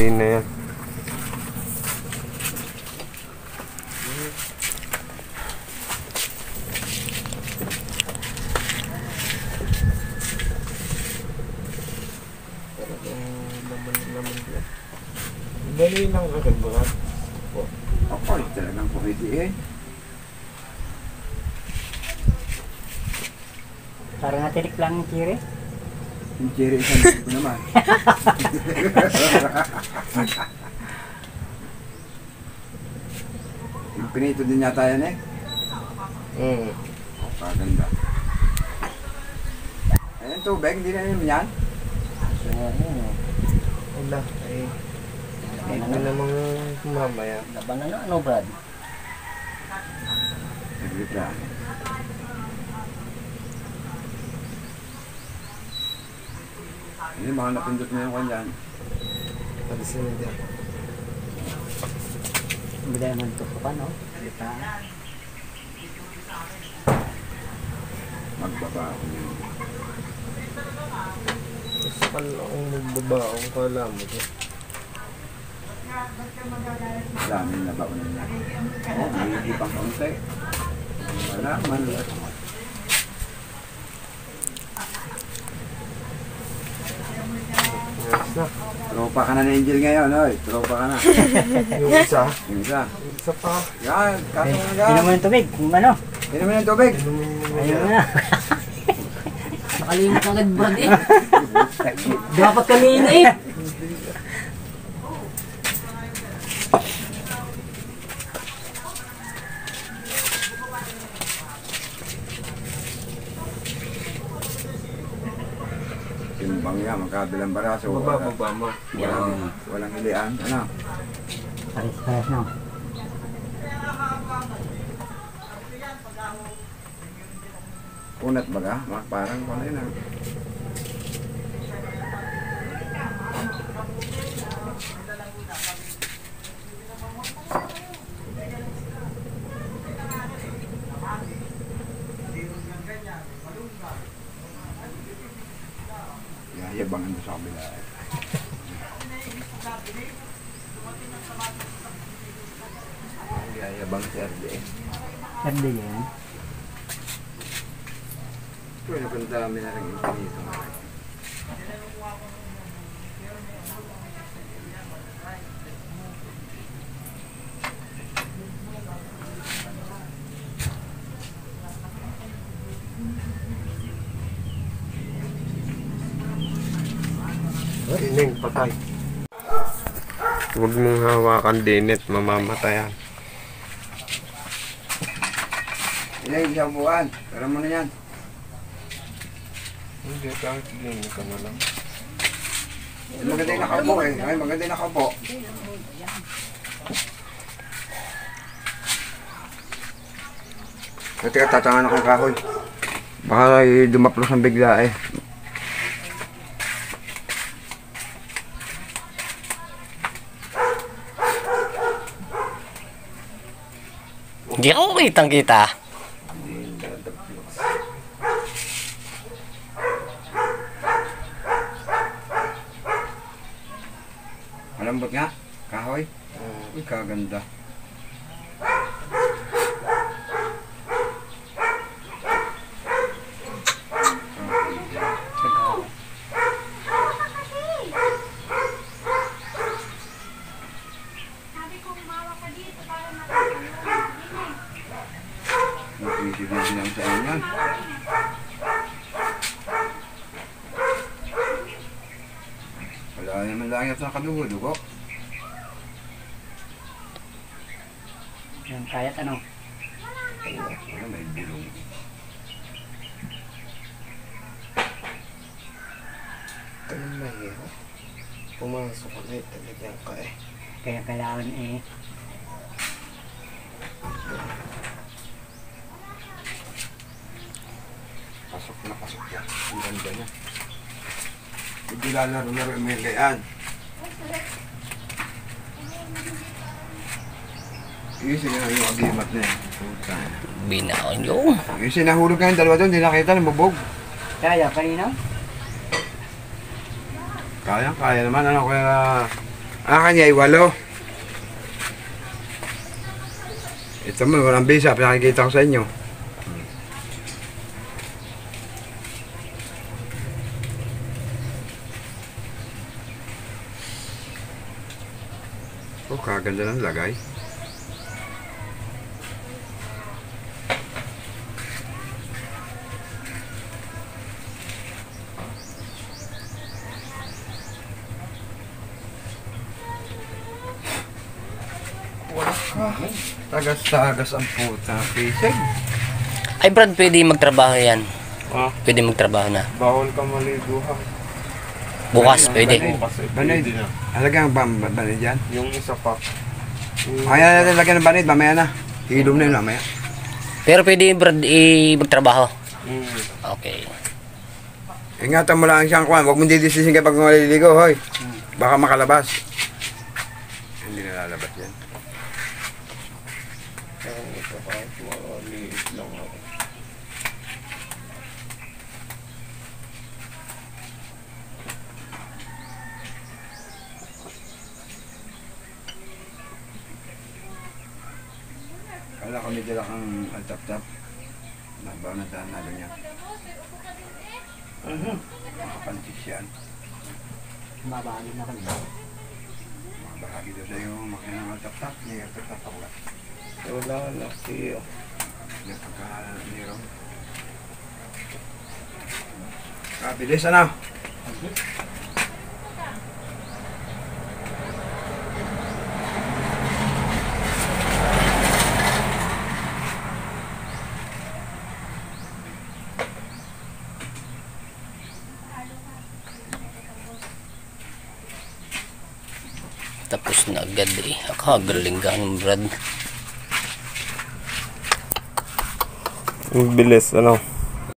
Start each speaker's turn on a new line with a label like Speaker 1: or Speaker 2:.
Speaker 1: Clean na yan.
Speaker 2: Talagang naman naman yan. Dali lang agad ba?
Speaker 3: Ako, talagang pwede eh.
Speaker 4: Parang natirik lang yung kiri.
Speaker 3: Yung cherry isang ko naman. Pinito din yata yan eh.
Speaker 2: Hmm.
Speaker 3: Oh, kaganda. Ayan, tubig, hindi na naman yan.
Speaker 4: So, yun.
Speaker 2: Wala. Ay, ito namang mamaya.
Speaker 4: Laban na ano, Brad?
Speaker 3: Saglit lang. Hindi, mga napindot na yung kanyan.
Speaker 2: Na dyan.
Speaker 4: Hindi naman ito pa, no? Kita.
Speaker 3: Magbaba ako yun.
Speaker 2: Gusto ka lang magbabaong kala mo dyan.
Speaker 3: Dami na ba na oh, may pang kaunti. Wala, man.
Speaker 2: Yes na.
Speaker 3: Tropa ka na ni Angel ngayon, oy. Tropa ka na.
Speaker 2: Yung isa.
Speaker 3: Yung isa.
Speaker 2: Yung isa pa.
Speaker 3: Yan, kaso
Speaker 4: Inom mo
Speaker 3: yan.
Speaker 4: ng tubig, kung ano.
Speaker 3: Inumin ng tubig.
Speaker 2: Mo
Speaker 4: Ayun
Speaker 2: yan.
Speaker 4: na.
Speaker 5: Nakalimot agad Brad eh. Dapat kanina eh.
Speaker 3: Timbang yan, magkabilang baraso.
Speaker 2: Baba,
Speaker 3: Wala-
Speaker 2: baba mo.
Speaker 3: Walang, walang hilian. Ano?
Speaker 4: Pares-pares, no?
Speaker 3: Kunat baga? Parang kung ano doon sa kabila. Yayabang si RD.
Speaker 4: Sabi yan.
Speaker 3: Ito, napandami na rin yung dito.
Speaker 2: Ining, patay.
Speaker 1: Huwag mong hawakan dinit, mamamatayan.
Speaker 3: Ilang isang buwan. Pero mo na yan.
Speaker 2: Hindi, kahit din ka na lang.
Speaker 3: Maganda yung nakaupo eh. Ay, maganda yung nakaupo. Ito ka, tatangan akong kahoy. Baka eh, dumaplos ng bigla eh.
Speaker 5: Hindi ako kitang kita.
Speaker 3: Malambot nga, kahoy. Uy, kaganda. Mag-isip lang sa inyo. Wala naman lang ito nakadugo-dugo.
Speaker 4: Yung kayat, ano?
Speaker 3: Ano, may bulong.
Speaker 2: Yung mahirap. Pumasok ulit, talagang ka eh.
Speaker 4: Kaya kailangan eh.
Speaker 3: Pasok na pasok yan. Ang ganda niya. Hindi lalaro-laro yung mga gayaan. Yung sila yung agimat na yan.
Speaker 5: Binaon yung.
Speaker 3: Yung sinahulog kayong dalawa doon, hindi nakita, lumubog.
Speaker 4: Kaya, kanina?
Speaker 3: Kaya, kaya naman. Ano, kaya Akin niya ay walo. Ito mo, walang bisa. Pinakikita ko sa inyo. Oh, kaganda ng lagay. Tagas-tagas ang puta. Pisig.
Speaker 5: Ay, Brad, pwede magtrabaho yan.
Speaker 2: Ah,
Speaker 5: Pwede magtrabaho na.
Speaker 2: bawal ka maligo ha.
Speaker 5: Bukas, pwede.
Speaker 2: Bukas eh,
Speaker 3: Banid.
Speaker 2: pwede na.
Speaker 3: Halagang bam banid yan.
Speaker 2: Yung isa pa. Yung-
Speaker 3: Kaya natin lagyan ng banid, mamaya na. Hilom na yun mamaya.
Speaker 5: Pero pwede, Brad, i magtrabaho.
Speaker 2: Mm.
Speaker 5: Okay.
Speaker 3: Ingatan mo lang siyang kwan. Huwag mo didisisin kapag maliligo, hoy. Baka makalabas. Na yan.
Speaker 2: Parang ito kahit maliit lang ako.
Speaker 3: Kala ko medyo lang ang altap-tap. Nabaw na daan natin niya. Makapantis yan.
Speaker 4: Mabali na kami.
Speaker 3: Mga bahagi doon sa'yo, makina ng altap-tap. Niya altap-tap ako.
Speaker 2: Wala na siya.
Speaker 3: Nagpagkahalan ni Ron. Ah, bilis ano?
Speaker 5: Tapos na agad eh. Akagaling ka ng Brad.
Speaker 2: Ang bilis, ano?